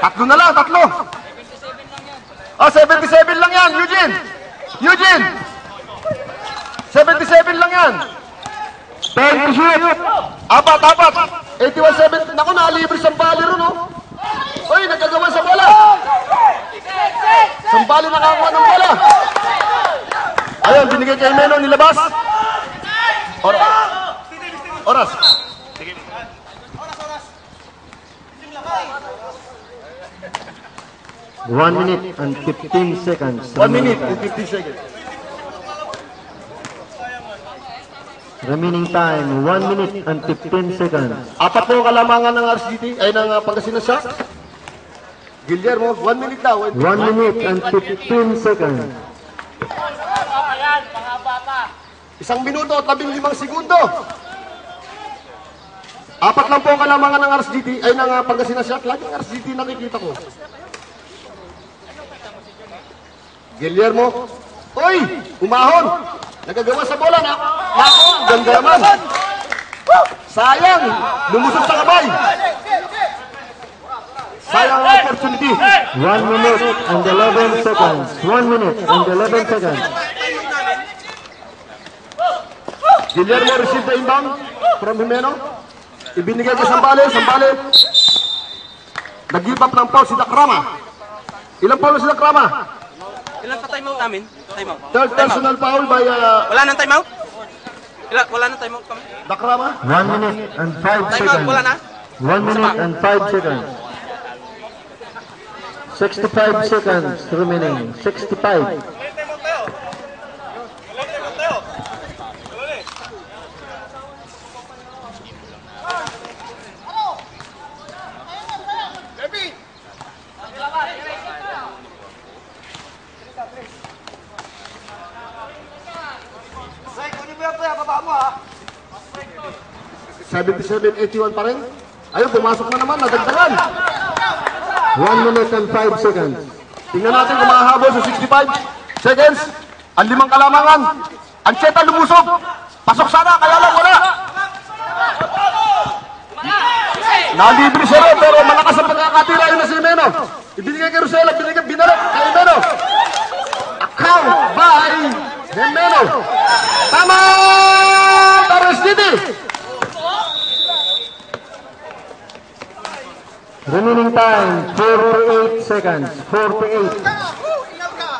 Tatlo na lang, tatlo. Oh, 77 lang yan, Eugene. Eugene. 77 lang yan. 10 to shoot. Apat, apat. 81-7. Naku, nakalibre sa bali ron, oh. Uy, nagkagawa sa bola. Sambali nakakuha ng bola. Ayun, binigay kay Meno, nilabas. Oras. Oras. One minute and 15 seconds. One minute and 50 seconds. Remaining time, 1 minute and 15 seconds. Apat po kalamangan ng RCT, ay ng uh, Pangasinan Shock. Guillermo, one minute daw. 1 minute and 15 seconds. Isang minuto at labing limang segundo. Apat lang po ang kalamangan ng RCT, ay ng uh, Pangasinan Shock. Laging RCT nakikita ko. Guillermo, Uy! Umahon! Nagagawa sa bola na. Nako, ganda naman. Sayang! Lumusot sa kamay. Sayang ang opportunity. 1 minute and 11 seconds. 1 minute and 11 seconds. Guillermo received the inbound from Jimeno. Ibinigay kay Sambale, Sambale. Nag-give up ng foul si Dakrama. Ilang foul si Dakrama? Ilan pa timeout namin? Timeout. Third personal foul by uh, Wala nang timeout? Ilan, wala nang timeout kami? Dakrama. 1 minute and 5 Timeout, wala na? seconds. 1 minute and 5 seconds. 65 seconds remaining. 65. 77-81 pa rin. Ayun, pumasok na naman, nadagdagan. 1 minute and 5 seconds. Tingnan natin kung makahabol sa 65 seconds. Ang limang kalamangan. Ang Cheta lumusog. Pasok sana, kaya lang wala. Nalibre siya rin, pero malakas ang pagkakatira yun na si Meno. Ibinigay kay Rosella, binigay, binalik kay Meno. Account by Meno. Tama! Remaining time, 48 seconds. 48.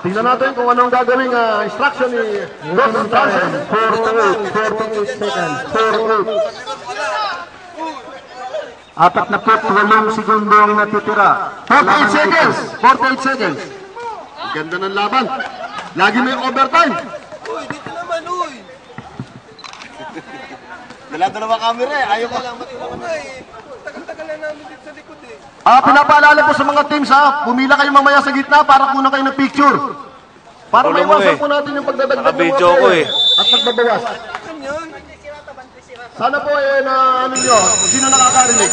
Tingnan natin kung anong gagawing ah, instruction ni Ross Remaining Johnson. time, 48. 48 seconds. 48. Apat na po, walong segundo ang natitira. 48 seconds. 48 seconds. Ang Ganda ng laban. Lagi may overtime. Uy, dito naman, uy! Wala dalawa camera eh. Ayaw ko. Oo nga eh. Namin dito sa likod eh. Ah, pinapaalala ko sa mga teams ha, pumila kayo mamaya sa gitna para kuna kayo ng picture. Para Ulo may mo iwasan eh. po natin yung pagdadagdag ng mga ko eh. At pagbabawas. Yun? Sana po eh na ano nyo, sino nakakarinig.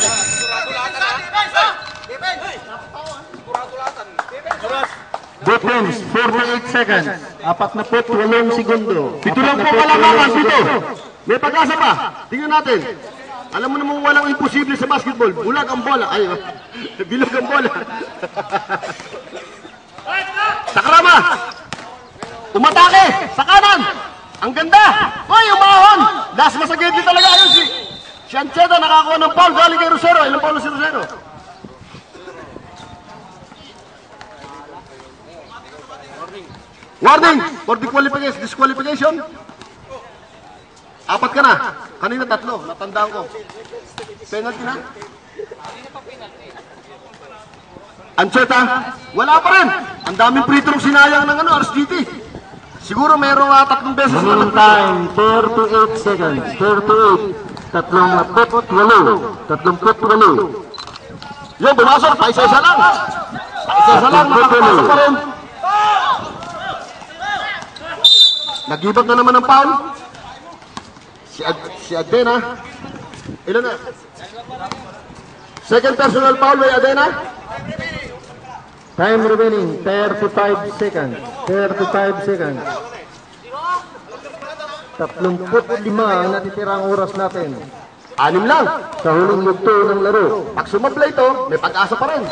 Defense, 48 seconds. Apat na po, walong segundo. Pito lang po kalamangan, pito. May pag-asa pa. Tingnan natin. Alam mo namang walang imposible sa basketball. Bulag ang bola. Ay, bilog ang bola. Takrama! Umatake! Sa kanan! Ang ganda! Hoy, umahon! Last masagedi talaga yun si... Si Ancheta nakakuha ng foul galing kay Rosero. Ilang foul si Rosero? Warning for disqualification. Disqualification. Apat ka na. Kanina tatlo. Natandaan ko. Penalty na. Ancheta, wala pa rin. Ang daming free throw sinayang ng ano, RSGT. Siguro merong uh, tatlong beses na Remaining time, 38 seconds. 38. Tatlong put, walo. Tatlong put, walo. Yun, bumasok. Pa isa-isa lang. Pa isa-isa lang. Nakapasok pa rin. Nag-ibag na naman ng foul. Si, Ad si Adena. Ilan na? Second personal foul by Adena. Time remaining, 35 seconds. 35 seconds. 35 ang natitirang oras natin. Anim lang sa huling lugto ng laro. Pag sumabla ito, may pag-asa pa rin.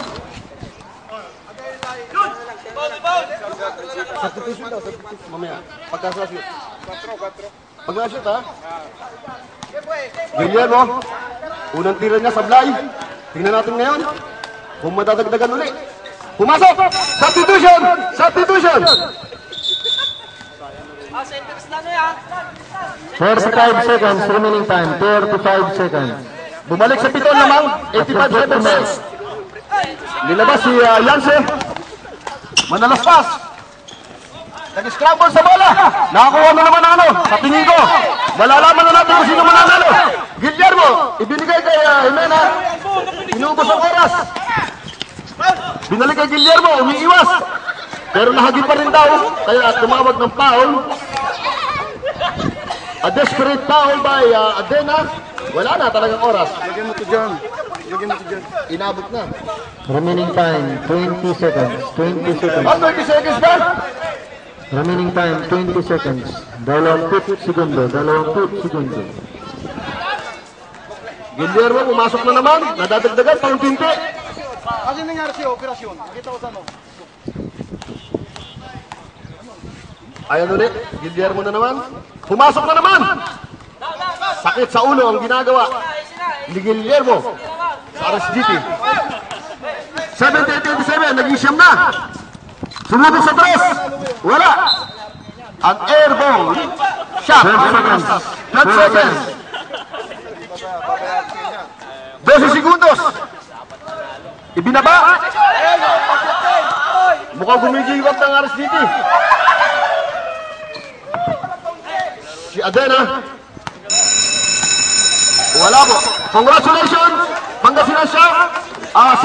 Sakripisyon daw, sakripisyon. Mamaya, pagkasasyo sa. 4, 4. Pag na-shoot ha. Guillermo. Unang tira niya, sablay. Tingnan natin ngayon. Kung madadagdagan uli. Pumasok! Substitution! Substitution! 45 seconds remaining time. 35 seconds. Bumalik sa pitol lamang. 85 seconds. Nilabas si uh, Yanse. Manalaspas. Nag-scramble sa bola. Nakakuha na naman ano. Sa tingin ko. Malalaman na natin kung sino mananalo. Guillermo. Ibinigay kay uh, Jimena. Inubos ang oras. Binalik kay Guillermo. Umiiwas. Pero nahagi pa rin daw. Kaya tumawag ng foul. A desperate foul by uh, Adena. Wala na talagang oras. Lagyan mo to dyan. Lagyan mo to dyan. Inabot na. Remaining time 20 seconds. 20 seconds. Ah, 30 seconds ba? Remaining time 20 seconds. Dalawamput segundo. Dalawamput segundo. Guillermo, pumasok na naman. Nadadagdagan, paunti-unti. Kasi nangyari sa'yo, operasyon. Nakita ko sa ano. Ayan ulit, Guillermo na naman. Pumasok na naman. Sakit sa ulo ang ginagawa ni Guillermo sa RSGT. 7.27, naging siyam na. Sumubok sa tres. Wala. Ang air ball. Shot. 12 seconds. 12 seconds. 12 segundos. Ibinaba. Mukhang gumigiwap ng RSGT. Si Adena. Wala po. Congratulations. Pangasinan siya. Ah,